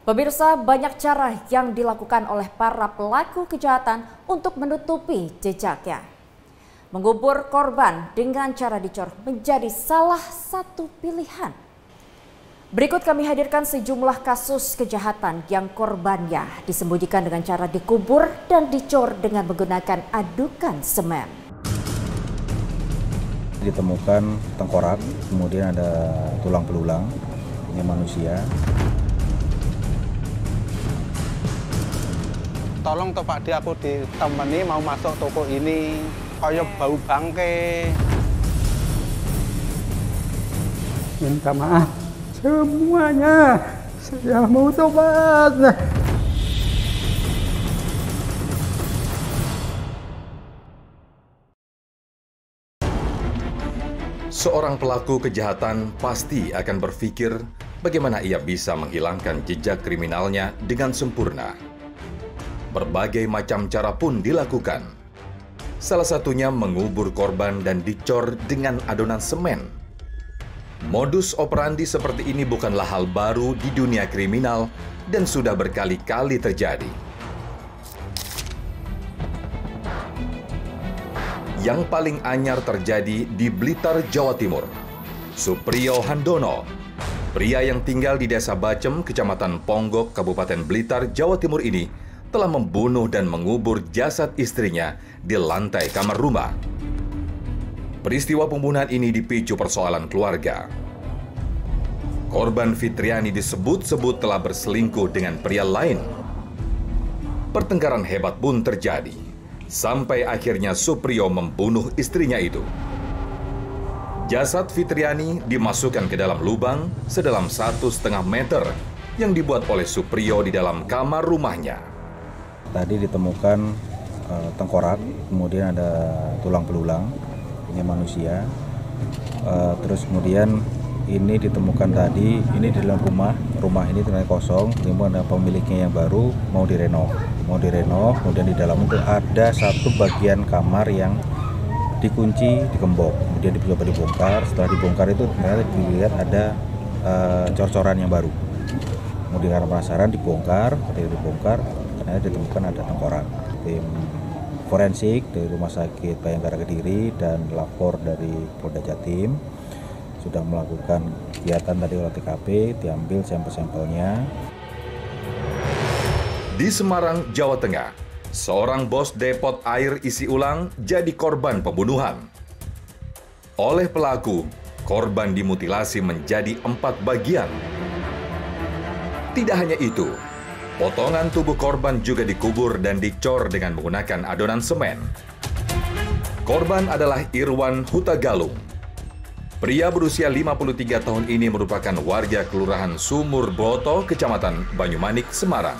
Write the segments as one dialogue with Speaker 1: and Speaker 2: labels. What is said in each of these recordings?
Speaker 1: Pemirsa, banyak cara yang dilakukan oleh para pelaku kejahatan untuk menutupi jejaknya. Mengubur korban dengan cara dicor menjadi salah satu pilihan. Berikut kami hadirkan sejumlah kasus kejahatan yang korbannya disembunyikan dengan cara dikubur dan dicor dengan menggunakan adukan semen.
Speaker 2: Ditemukan tengkorak, kemudian ada tulang belulang, ini manusia.
Speaker 3: Tolong toh Pak Di aku ditemani mau masuk toko ini. Kayak bau bangke.
Speaker 4: Minta maaf. Semuanya. Saya mau tobat
Speaker 5: Seorang pelaku kejahatan pasti akan berpikir bagaimana ia bisa menghilangkan jejak kriminalnya dengan sempurna. Berbagai macam cara pun dilakukan. Salah satunya mengubur korban dan dicor dengan adonan semen. Modus operandi seperti ini bukanlah hal baru di dunia kriminal dan sudah berkali-kali terjadi. Yang paling anyar terjadi di Blitar, Jawa Timur. Supriyo Handono, pria yang tinggal di Desa Bacem, Kecamatan Ponggok, Kabupaten Blitar, Jawa Timur ini telah membunuh dan mengubur jasad istrinya di lantai kamar rumah. Peristiwa pembunuhan ini dipicu persoalan keluarga. Korban Fitriani disebut-sebut telah berselingkuh dengan pria lain. Pertengkaran hebat pun terjadi, sampai akhirnya Supriyo membunuh istrinya itu. Jasad Fitriani dimasukkan ke dalam lubang sedalam satu setengah meter yang dibuat oleh Supriyo di dalam kamar rumahnya.
Speaker 2: Tadi ditemukan uh, tengkorak, kemudian ada tulang belulang, ini manusia. Uh, terus kemudian ini ditemukan tadi, ini di dalam rumah, rumah ini ternyata kosong, kemudian ada pemiliknya yang baru mau direnov, mau direnov, kemudian di dalam itu ada satu bagian kamar yang dikunci, dikembok, kemudian dicoba dibongkar. Setelah dibongkar itu ternyata dilihat ada uh, cor-coran yang baru. Kemudian karena penasaran dibongkar, ketika dibongkar ternyata ditemukan ada tengkorak. Tim forensik dari Rumah Sakit Bayangkara Kediri dan lapor dari Polda Jatim sudah melakukan kegiatan tadi olah TKP, diambil sampel-sampelnya.
Speaker 5: Di Semarang, Jawa Tengah, seorang bos depot air isi ulang jadi korban pembunuhan. Oleh pelaku, korban dimutilasi menjadi empat bagian. Tidak hanya itu, Potongan tubuh korban juga dikubur dan dicor dengan menggunakan adonan semen. Korban adalah Irwan Hutagalung. Pria berusia 53 tahun ini merupakan warga Kelurahan Sumur Boto, Kecamatan Banyumanik, Semarang.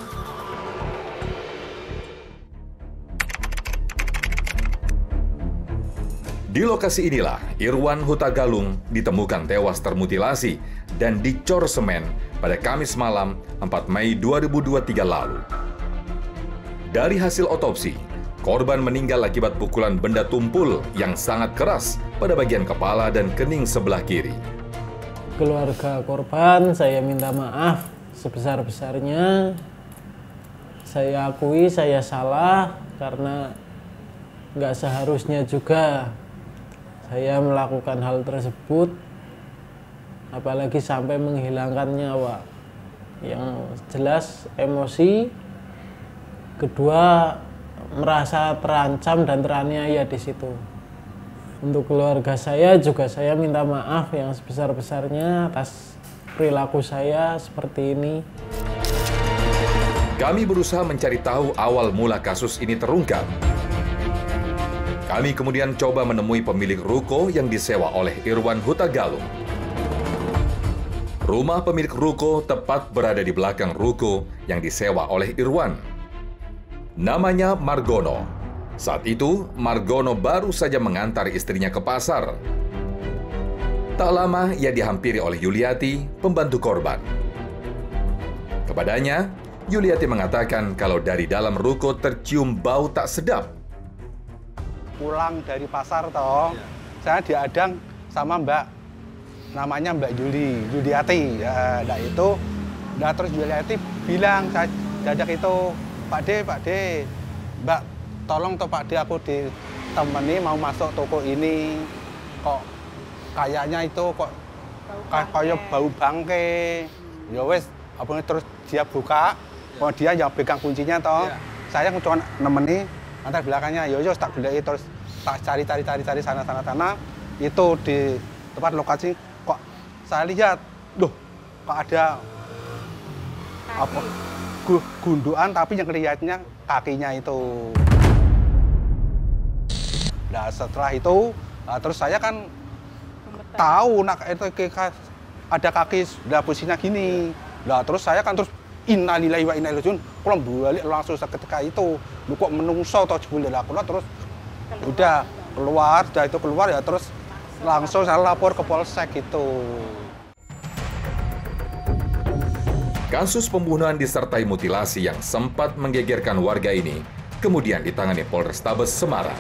Speaker 5: Di lokasi inilah Irwan Hutagalung ditemukan tewas termutilasi dan dicor semen pada Kamis malam 4 Mei 2023 lalu. Dari hasil otopsi, korban meninggal akibat pukulan benda tumpul yang sangat keras pada bagian kepala dan kening sebelah kiri.
Speaker 6: Keluarga korban saya minta maaf sebesar-besarnya. Saya akui saya salah karena nggak seharusnya juga saya melakukan hal tersebut apalagi sampai menghilangkan nyawa. Yang jelas emosi kedua merasa terancam dan teraniaya di situ. Untuk keluarga saya juga saya minta maaf yang sebesar-besarnya atas perilaku saya seperti ini.
Speaker 5: Kami berusaha mencari tahu awal mula kasus ini terungkap. Kami kemudian coba menemui pemilik ruko yang disewa oleh Irwan Hutagalung. Rumah pemilik ruko tepat berada di belakang ruko yang disewa oleh Irwan. Namanya Margono. Saat itu, Margono baru saja mengantar istrinya ke pasar. Tak lama, ia dihampiri oleh Yuliati, pembantu korban. Kepadanya, Yuliati mengatakan kalau dari dalam ruko tercium bau tak sedap
Speaker 3: pulang dari pasar toh ya. saya diadang sama Mbak namanya Mbak Juli Juliati ya nah itu Nah terus Juliati bilang, saya diajak itu, Pak D, Pak D, Mbak tolong tuh Pak D aku ditemani mau masuk toko ini. Kok kayaknya itu kok kayak bau bangke. Ya wes, apa terus dia buka, oh dia yang pegang kuncinya toh. Saya cuma nemeni, antar belakangnya, yo yo tak beli terus tak cari cari cari cari sana sana sana. Itu di tempat lokasi saya lihat, loh kok ada apa gu- gundukan tapi yang kelihatannya kakinya itu. Nah setelah itu nah, terus saya kan tahu nak itu ada kaki sudah posisinya gini. Nah terus saya kan terus innalillahi wa inna ilaihi rajiun. Kalau balik langsung seketika itu, lu kok menungso atau jebul lah terus udah keluar, sudah itu keluar ya terus langsung saya lapor ke polsek itu.
Speaker 5: Kasus pembunuhan disertai mutilasi yang sempat menggegerkan warga ini kemudian ditangani Polrestabes Semarang.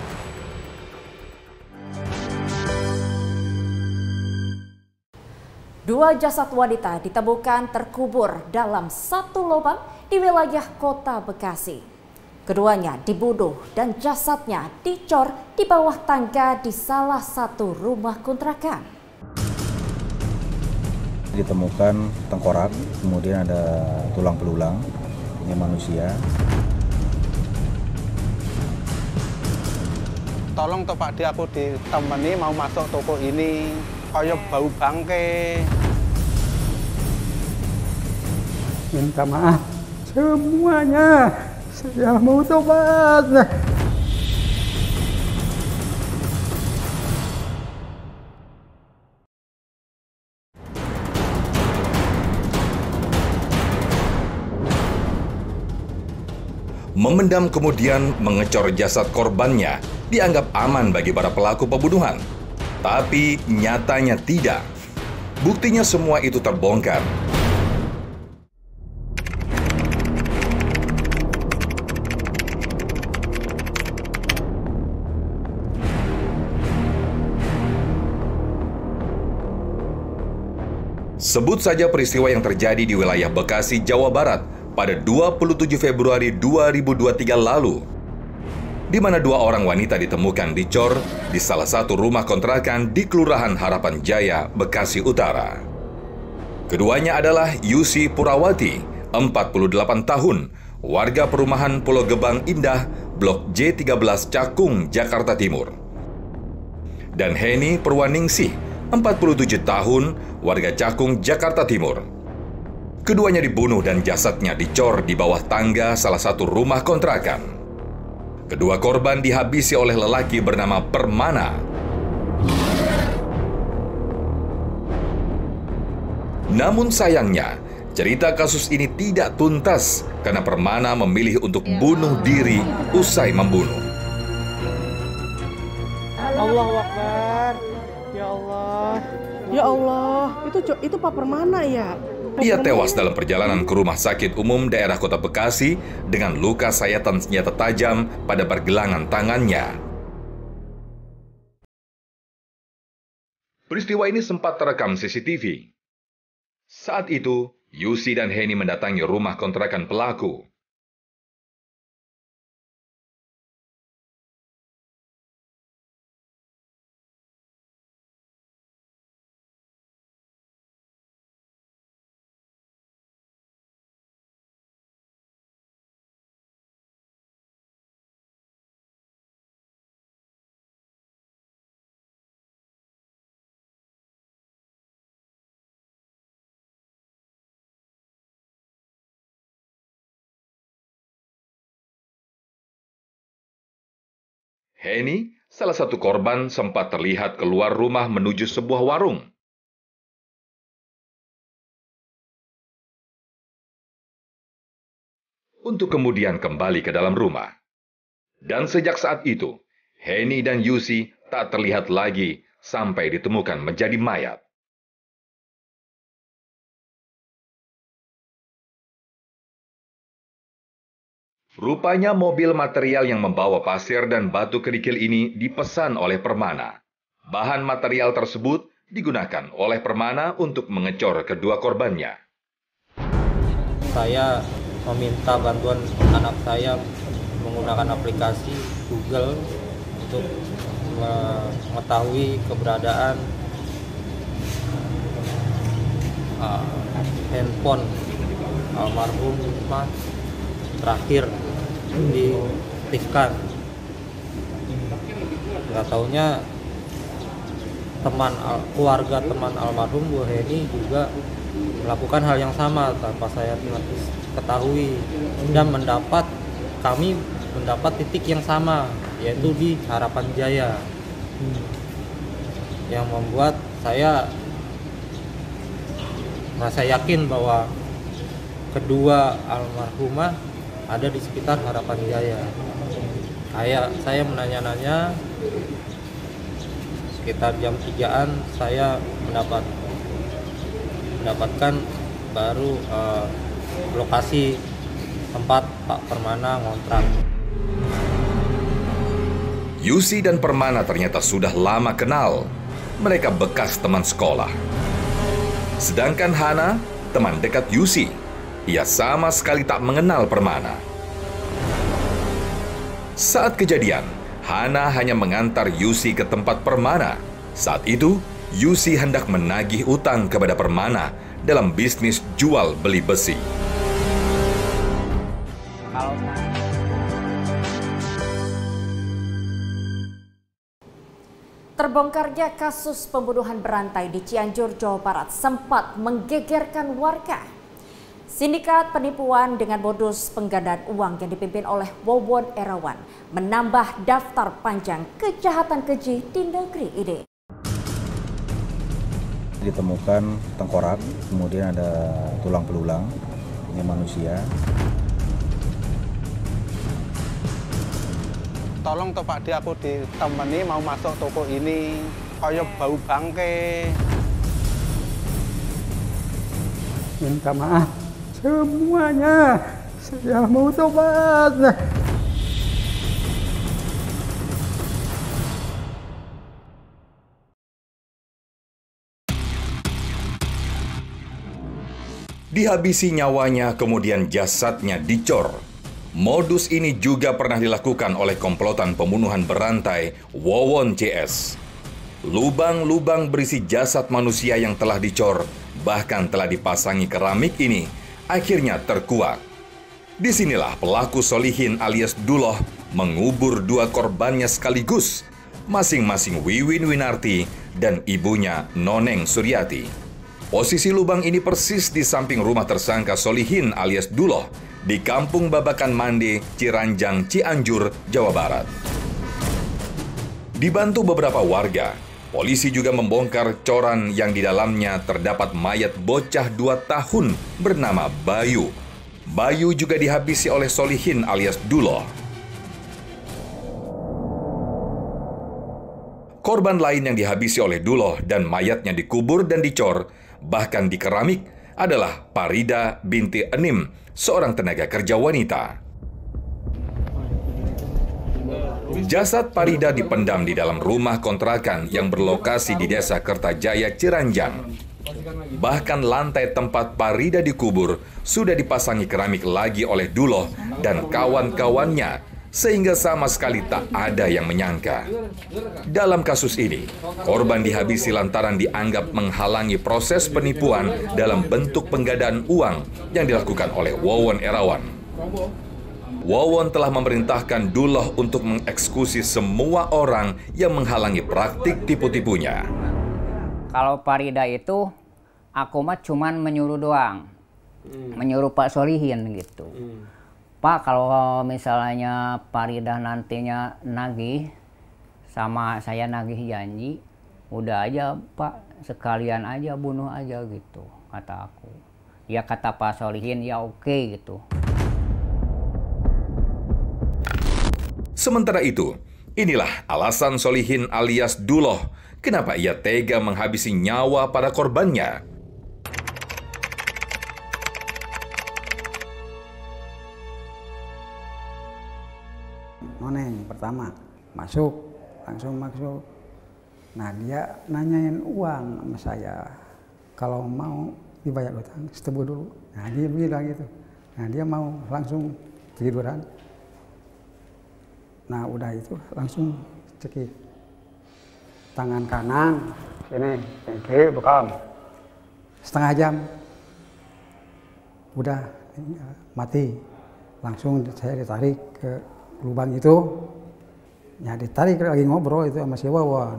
Speaker 1: Dua jasad wanita ditemukan terkubur dalam satu lubang di wilayah kota Bekasi. Keduanya dibunuh dan jasadnya dicor di bawah tangga di salah satu rumah kontrakan.
Speaker 2: Ditemukan tengkorak, kemudian ada tulang belulang, ini manusia.
Speaker 3: Tolong tuh Pak aku ditemani mau masuk toko ini. Kayak bau bangke.
Speaker 4: Minta maaf semuanya. Saya mau tobat.
Speaker 5: Memendam kemudian mengecor jasad korbannya dianggap aman bagi para pelaku pembunuhan. Tapi nyatanya tidak. Buktinya semua itu terbongkar. Sebut saja peristiwa yang terjadi di wilayah Bekasi, Jawa Barat pada 27 Februari 2023 lalu, di mana dua orang wanita ditemukan dicor di salah satu rumah kontrakan di Kelurahan Harapan Jaya, Bekasi Utara. Keduanya adalah Yusi Purawati, 48 tahun, warga perumahan Pulau Gebang Indah, Blok J13 Cakung, Jakarta Timur. Dan Heni Purwaningsih, 47 tahun, warga Cakung, Jakarta Timur. Keduanya dibunuh dan jasadnya dicor di bawah tangga salah satu rumah kontrakan. Kedua korban dihabisi oleh lelaki bernama Permana. Namun sayangnya, cerita kasus ini tidak tuntas karena Permana memilih untuk bunuh diri usai membunuh.
Speaker 7: Allah Akbar. Ya Allah. Ya Allah, itu itu Pak Permana ya?
Speaker 5: Ia tewas dalam perjalanan ke rumah sakit umum daerah kota Bekasi dengan luka sayatan senjata tajam pada pergelangan tangannya. Peristiwa ini sempat terekam CCTV. Saat itu, Yusi dan Heni mendatangi rumah kontrakan pelaku. Heni, salah satu korban, sempat terlihat keluar rumah menuju sebuah warung. Untuk kemudian kembali ke dalam rumah. Dan sejak saat itu, Heni dan Yusi tak terlihat lagi sampai ditemukan menjadi mayat. Rupanya mobil material yang membawa pasir dan batu kerikil ini dipesan oleh Permana. Bahan material tersebut digunakan oleh Permana untuk mengecor kedua korbannya.
Speaker 8: saya meminta bantuan anak saya menggunakan aplikasi Google untuk mengetahui keberadaan uh, handphone almarhum mas terakhir diaktifkan. Nggak taunya teman keluarga teman almarhum Bu Heni juga melakukan hal yang sama tanpa saya ketahui. Dan mendapat kami mendapat titik yang sama yaitu di Harapan Jaya. Yang membuat saya merasa yakin bahwa kedua almarhumah ada di sekitar Harapan Jaya. Saya saya menanya-nanya sekitar jam 3-an saya mendapat mendapatkan baru uh, lokasi tempat Pak Permana ngontrak.
Speaker 5: Yusi dan Permana ternyata sudah lama kenal. Mereka bekas teman sekolah. Sedangkan Hana, teman dekat Yusi, ia sama sekali tak mengenal Permana. Saat kejadian, Hana hanya mengantar Yusi ke tempat Permana. Saat itu, Yusi hendak menagih utang kepada Permana dalam bisnis jual beli besi.
Speaker 1: Terbongkarnya kasus pembunuhan berantai di Cianjur, Jawa Barat sempat menggegerkan warga. Sindikat penipuan dengan modus penggandaan uang yang dipimpin oleh Wawon Erawan menambah daftar panjang kejahatan keji di negeri ini.
Speaker 2: Ditemukan tengkorak, kemudian ada tulang belulang, ini manusia,
Speaker 3: tolong toh Pak aku ditemani mau masuk toko ini. Kayak bau bangke.
Speaker 4: Minta maaf semuanya. Saya mau tobat.
Speaker 5: Dihabisi nyawanya, kemudian jasadnya dicor. Modus ini juga pernah dilakukan oleh komplotan pembunuhan berantai Wawon CS. Lubang-lubang berisi jasad manusia yang telah dicor, bahkan telah dipasangi keramik ini, akhirnya terkuak. Di sinilah pelaku Solihin alias Duloh mengubur dua korbannya sekaligus, masing-masing Wiwin Winarti dan ibunya Noneng Suryati. Posisi lubang ini persis di samping rumah tersangka Solihin alias Duloh di Kampung Babakan Mande, Ciranjang, Cianjur, Jawa Barat. Dibantu beberapa warga, polisi juga membongkar coran yang di dalamnya terdapat mayat bocah dua tahun bernama Bayu. Bayu juga dihabisi oleh Solihin alias Duloh. Korban lain yang dihabisi oleh Duloh dan mayatnya dikubur dan dicor, bahkan di keramik, adalah Parida binti Enim, seorang tenaga kerja wanita. Jasad Parida dipendam di dalam rumah kontrakan yang berlokasi di Desa Kertajaya, Ciranjang. Bahkan lantai tempat Parida dikubur sudah dipasangi keramik lagi oleh Duloh dan kawan-kawannya sehingga sama sekali tak ada yang menyangka. Dalam kasus ini, korban dihabisi lantaran dianggap menghalangi proses penipuan dalam bentuk penggadaan uang yang dilakukan oleh Wawon Erawan. Wawon telah memerintahkan Dullah untuk mengeksekusi semua orang yang menghalangi praktik tipu-tipunya.
Speaker 9: Kalau Parida itu, aku mah cuman menyuruh doang. Menyuruh Pak Solihin gitu. Pak kalau misalnya Parida nantinya nagih sama saya nagih janji udah aja Pak sekalian aja bunuh aja gitu kata aku ya kata Pak Solihin ya oke gitu
Speaker 5: Sementara itu, inilah alasan Solihin alias Duloh kenapa ia tega menghabisi nyawa para korbannya.
Speaker 4: noneng pertama masuk langsung masuk nah dia nanyain uang sama saya kalau mau dibayar utang, setebu dulu. Nah dia bilang gitu. Nah dia mau langsung tiduran. Nah udah itu langsung cekik. Tangan kanan ini kiri bekam setengah jam. Udah ya, mati. Langsung saya ditarik ke lubang itu. Ya ditarik lagi ngobrol itu sama si Wawan.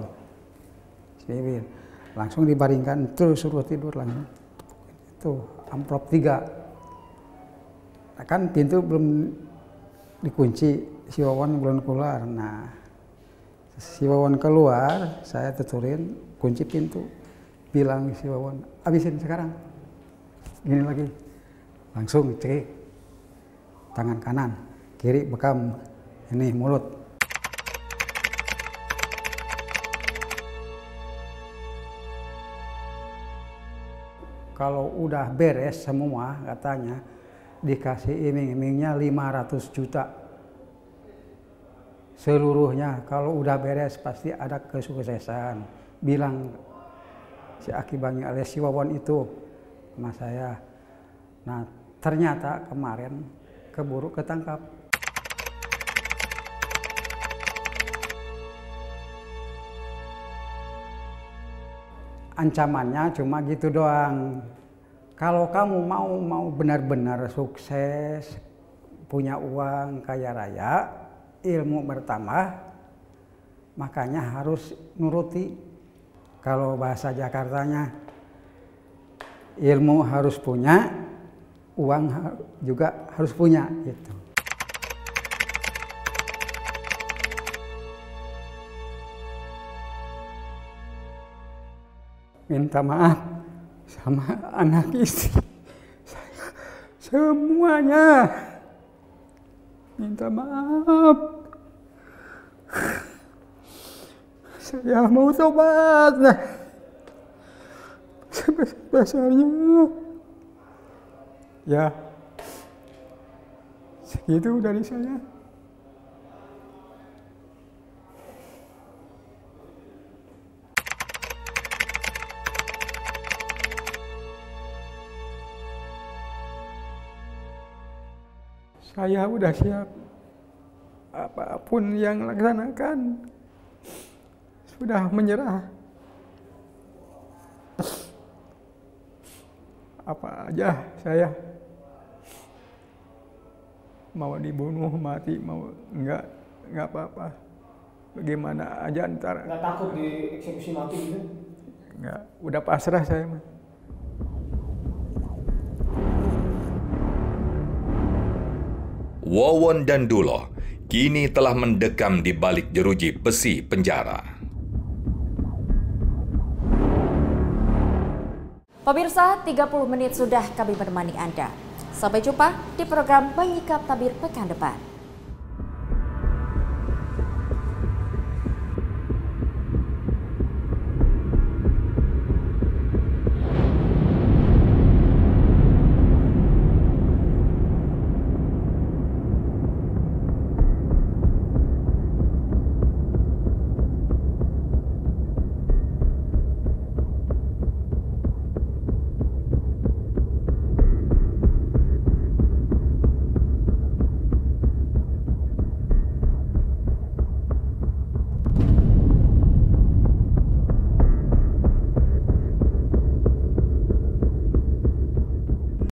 Speaker 4: Si langsung dibaringkan terus suruh tidur langsung itu amplop tiga. Nah, kan pintu belum dikunci si Wawan belum keluar nah si Wawan keluar, saya tuturin kunci pintu. Bilang si Wawan, abisin sekarang. Gini lagi. Langsung cek. Tangan kanan, kiri bekam. Ini mulut. Kalau udah beres semua katanya, dikasih iming-imingnya 500 juta. Seluruhnya kalau udah beres pasti ada kesuksesan. Bilang si akibangi alias si Wawan itu sama saya. Nah ternyata kemarin keburu ketangkap. Ancamannya cuma gitu doang kalau kamu mau mau benar-benar sukses punya uang kaya raya ilmu bertambah, makanya harus nuruti. Kalau bahasa Jakartanya, ilmu harus punya, uang juga harus punya. Gitu. Minta maaf sama anak istri saya semuanya minta maaf. Saya mau tobat. Nah, sebesar-besarnya. Ya, segitu dari saya. Saya udah siap. Apa pun yang laksanakan sudah menyerah. Apa aja saya. Mau dibunuh mati mau enggak enggak apa-apa. Bagaimana aja ntar.
Speaker 7: Nggak takut dieksekusi mati gitu?
Speaker 4: Enggak udah pasrah saya mah
Speaker 5: Wawon dan Dulo kini telah mendekam di balik jeruji besi penjara.
Speaker 1: Pemirsa, 30 menit sudah kami menemani Anda. Sampai jumpa di program Menyikap Tabir pekan depan.